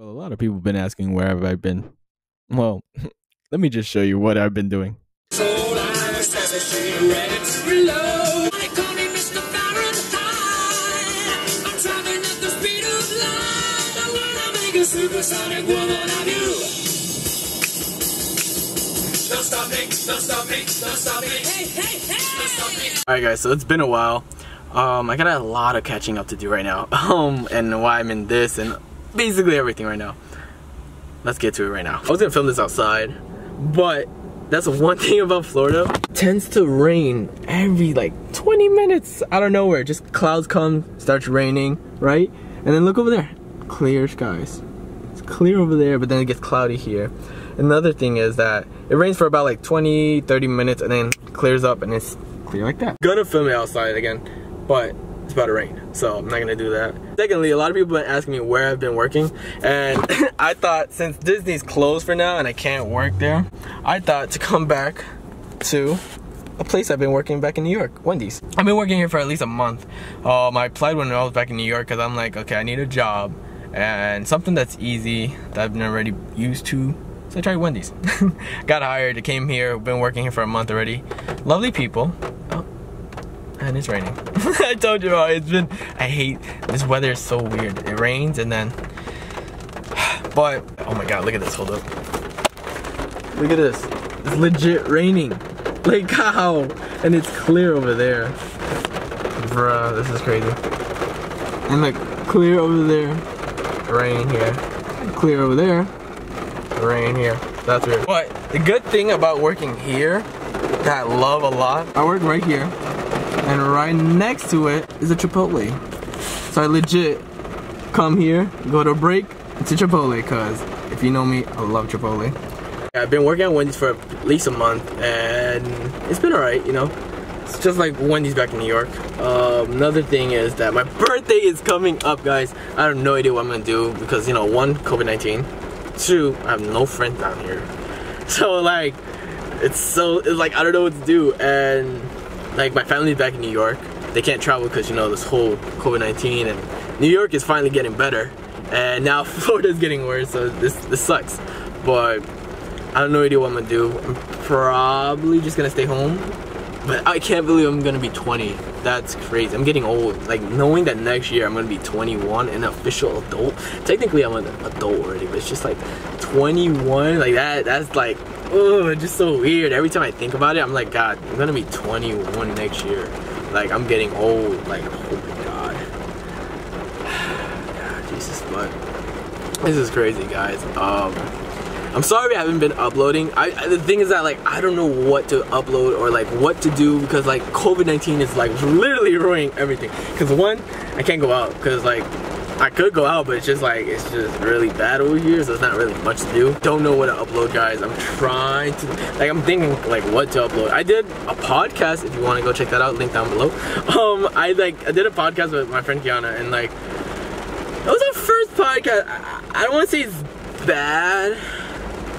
Well, a lot of people have been asking where have I been. Well, let me just show you what I've been doing. supersonic woman of you. Don't stop me, don't stop me, don't stop me. Hey, hey, hey! Alright guys, so it's been a while. Um, I got a lot of catching up to do right now. Um, and why I'm in this and basically everything right now. Let's get to it right now. I was gonna film this outside, but that's one thing about Florida. It tends to rain every like 20 minutes out of nowhere. Just clouds come, starts raining, right? And then look over there, clear skies It's clear over there, but then it gets cloudy here. Another thing is that it rains for about like 20, 30 minutes and then clears up and it's clear like that. Gonna film it outside again, but it's about to rain, so I'm not gonna do that. Secondly, a lot of people have been asking me where I've been working, and I thought since Disney's closed for now and I can't work there, I thought to come back to a place I've been working back in New York, Wendy's. I've been working here for at least a month. Um, I applied when I was back in New York because I'm like, okay, I need a job and something that's easy that I've been already used to. So I tried Wendy's. Got hired, came here, been working here for a month already. Lovely people. And it's raining. I told you, it's been, I hate, this weather is so weird. It rains and then, but, oh my god, look at this, hold up. Look at this, it's legit raining. Like how? And it's clear over there. Bruh, this is crazy. And like, clear over there rain here. Clear over there, rain here. That's weird. But the good thing about working here that I love a lot, I work right here, and right next to it is a Chipotle. So I legit come here, go to a break, to Chipotle, because if you know me, I love Chipotle. I've been working at Wendy's for at least a month, and it's been alright, you know. It's just like Wendy's back in New York. Um, another thing is that my birthday is coming up, guys. I have no idea what I'm gonna do because, you know, one, COVID-19. Two, I have no friends down here. So, like, it's so, it's like, I don't know what to do. And, like, my family's back in New York. They can't travel because, you know, this whole COVID-19 and New York is finally getting better. And now Florida's getting worse, so this, this sucks. But I no idea what I'm gonna do. I'm probably just gonna stay home but I can't believe I'm gonna be 20. That's crazy. I'm getting old. Like knowing that next year I'm gonna be 21, an official adult. Technically I'm an adult already, but it's just like 21. Like that. That's like, oh, just so weird. Every time I think about it, I'm like, God, I'm gonna be 21 next year. Like I'm getting old. Like, oh my God. Jesus, but this is crazy, guys. Um. I'm sorry I haven't been uploading. I, I, the thing is that like I don't know what to upload or like what to do because like COVID-19 is like literally ruining everything. Cause one, I can't go out because like I could go out, but it's just like it's just really bad over here, so it's not really much to do. Don't know what to upload, guys. I'm trying to like I'm thinking like what to upload. I did a podcast. If you want to go check that out, link down below. Um, I like I did a podcast with my friend Kiana, and like it was our first podcast. I, I don't want to say it's bad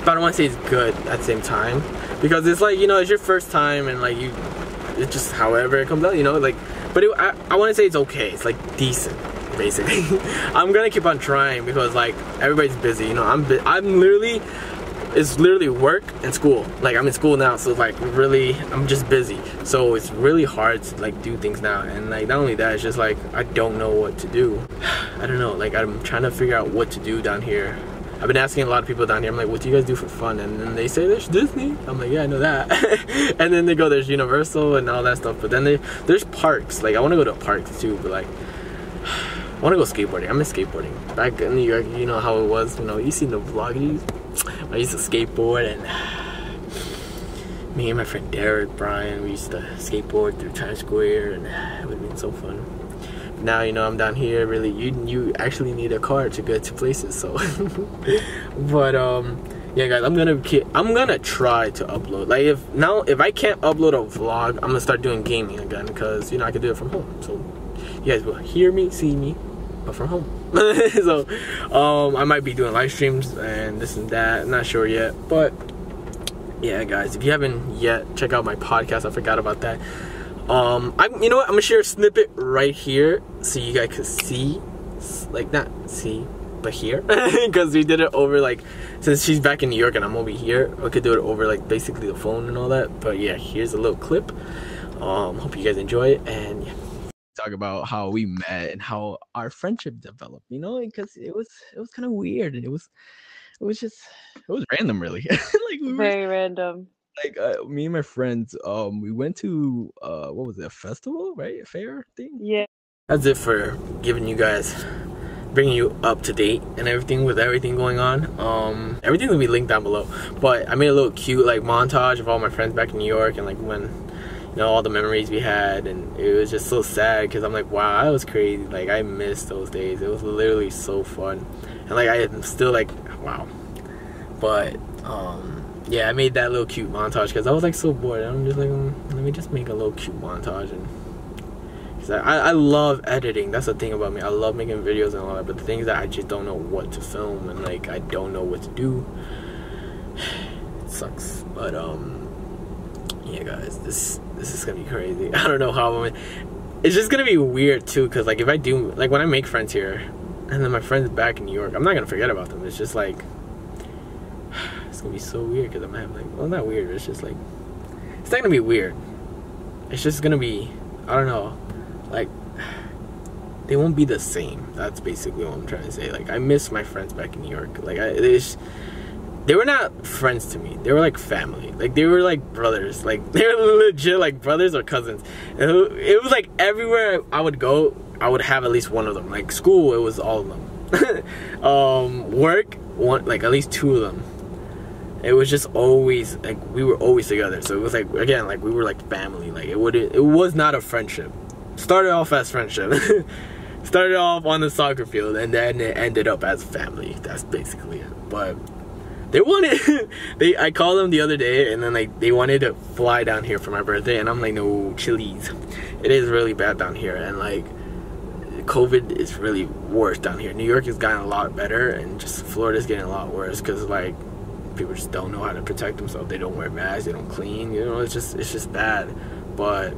but I don't want to say it's good at the same time because it's like you know it's your first time and like you it's just however it comes out you know like but it, I, I want to say it's okay it's like decent basically I'm gonna keep on trying because like everybody's busy you know I'm I'm literally it's literally work and school like I'm in school now so like really I'm just busy so it's really hard to like do things now and like not only that it's just like I don't know what to do I don't know like I'm trying to figure out what to do down here I've been asking a lot of people down here, I'm like, what do you guys do for fun? And then they say there's Disney. I'm like, yeah, I know that. and then they go, there's Universal and all that stuff. But then they, there's parks. Like, I want to go to parks too, but like, I want to go skateboarding. I miss skateboarding. Back in New York, you know how it was. You know, you seen the vlogs. I used to skateboard and me and my friend Derek, Brian, we used to skateboard through Times Square and it would have been so fun now you know I'm down here really you you actually need a car to get to places so but um yeah guys I'm gonna I'm gonna try to upload like if now if I can't upload a vlog I'm gonna start doing gaming again because you know I can do it from home so you guys will hear me see me but from home. So um I might be doing live streams and this and that. Not sure yet but yeah guys if you haven't yet check out my podcast. I forgot about that. Um, I'm, you know what? I'm gonna share a snippet right here so you guys can see, like not see, but here because we did it over like since she's back in New York and I'm over here we could do it over like basically the phone and all that. But yeah here's a little clip. Um hope you guys enjoy it and yeah talk about how we met and how our friendship developed you know because it was it was kind of weird and it was it was just it was random really. Like we very were, random. like uh, me and my friends um we went to uh what was it a festival right? A fair thing? Yeah. That's it for giving you guys bringing you up to date and everything with everything going on. Um everything will be linked down below. But i made a little cute like montage of all my friends back in new york and like when you know all the memories we had and it was just so sad because i'm like wow that was crazy like i missed those days it was literally so fun and like i'm still like wow but um yeah i made that little cute montage because i was like so bored i'm just like mm, let me just make a little cute montage and I, I love editing. That's the thing about me. I love making videos and all that. But the thing is that I just don't know what to film and like I don't know what to do. It sucks. But um, yeah, guys, this this is gonna be crazy. I don't know how I'm. It's just gonna be weird too, cause like if I do like when I make friends here, and then my friends back in New York, I'm not gonna forget about them. It's just like it's gonna be so weird because I'm having like well not weird. It's just like it's not gonna be weird. It's just gonna be I don't know like they won't be the same. That's basically what I'm trying to say. Like I miss my friends back in New York. Like I just, they were not friends to me. They were like family. Like they were like brothers. Like they were legit like brothers or cousins. it was like everywhere I would go, I would have at least one of them. Like school, it was all of them. um, work, one like at least two of them. It was just always like we were always together. So it was like again like we were like family. Like it would it was not a friendship started off as friendship. started off on the soccer field and then it ended up as family. That's basically it. But they wanted they I called them the other day and then like they wanted to fly down here for my birthday and I'm like no chilies. It is really bad down here and like COVID is really worse down here. New York has gotten a lot better and just Florida's getting a lot worse because like people just don't know how to protect themselves. They don't wear masks, they don't clean, you know, it's just it's just bad. But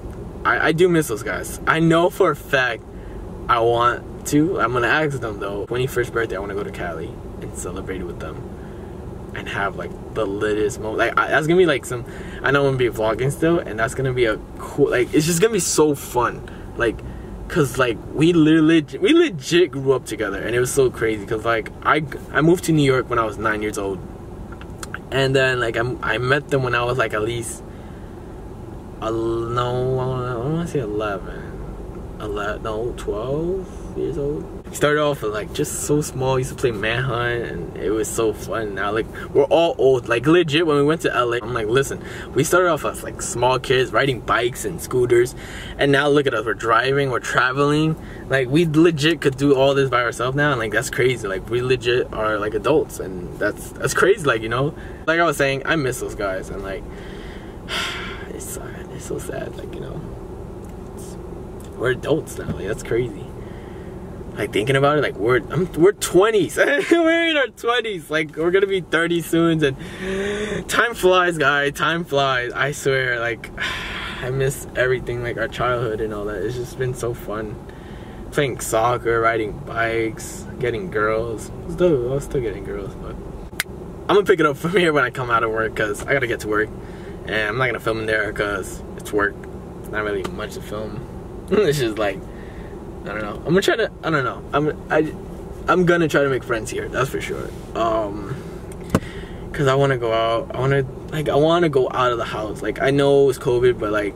I, I do miss those guys. I know for a fact I want to. I'm gonna ask them though. 21st birthday, I want to go to Cali and celebrate with them and have like the latest moment. Like I, that's gonna be like some. I know I'm gonna be vlogging still, and that's gonna be a cool. Like it's just gonna be so fun. Like, cause like we literally we legit grew up together, and it was so crazy. Cause like I I moved to New York when I was nine years old, and then like I I met them when I was like at least no, I want to say 11. 11, no, 12 years old. Started off with like just so small. Used to play manhunt, and it was so fun. Now like we're all old. Like legit, when we went to LA, I'm like, listen, we started off as like small kids riding bikes and scooters, and now look at us. We're driving, we're traveling. Like we legit could do all this by ourselves now, and like that's crazy. Like we legit are like adults, and that's that's crazy. Like you know, like I was saying, I miss those guys, and like it's it's so sad. Like you know, we're adults now. Like that's crazy. Like thinking about it, like we're I'm, we're 20s. we're in our 20s. Like we're gonna be 30 soon, and time flies, guys. Time flies. I swear. Like I miss everything, like our childhood and all that. It's just been so fun. Playing soccer, riding bikes, getting girls. Still, I was still getting girls, but I'm gonna pick it up from here when I come out of work because I gotta get to work and I'm not gonna film in there because it's work. Not really much to film. it's just like I don't know. I'm gonna try to. I don't know. I'm I I'm gonna try to make friends here. That's for sure. Um, cause I want to go out. I want to like I want to go out of the house. Like I know it's COVID, but like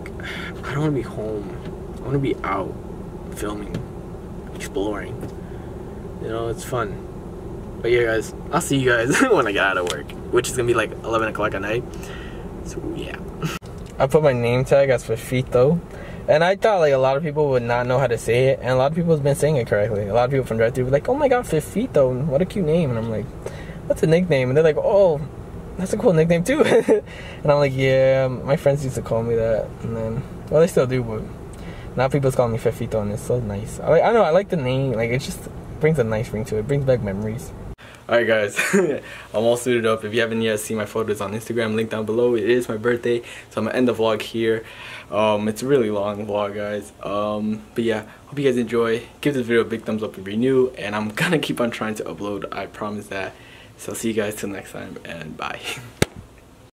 I don't want to be home. I want to be out, filming, exploring. You know, it's fun. But yeah, guys, I'll see you guys when I get out of work, which is gonna be like 11 o'clock at night. So yeah. I put my name tag as Fefito. And I thought like a lot of people would not know how to say it, and a lot of people have been saying it correctly. A lot of people from drive through were like, "Oh my god, Fefito, what a cute name!" And I'm like, "What's a nickname?" And they're like, "Oh, that's a cool nickname too." and I'm like, "Yeah, my friends used to call me that." And then, well, they still do, but now people's calling me Fefito, and it's so nice. I, I know I like the name. Like it just brings a nice ring to it. it brings back memories. Alright guys, I'm all suited up. If you haven't yet seen my photos on Instagram, link down below. It is my birthday, so I'm gonna end the vlog here. Um, it's a really long vlog guys. Um, but yeah, hope you guys enjoy. Give this video a big thumbs up if you're new, and I'm gonna keep on trying to upload, I promise that. So see you guys till next time, and bye.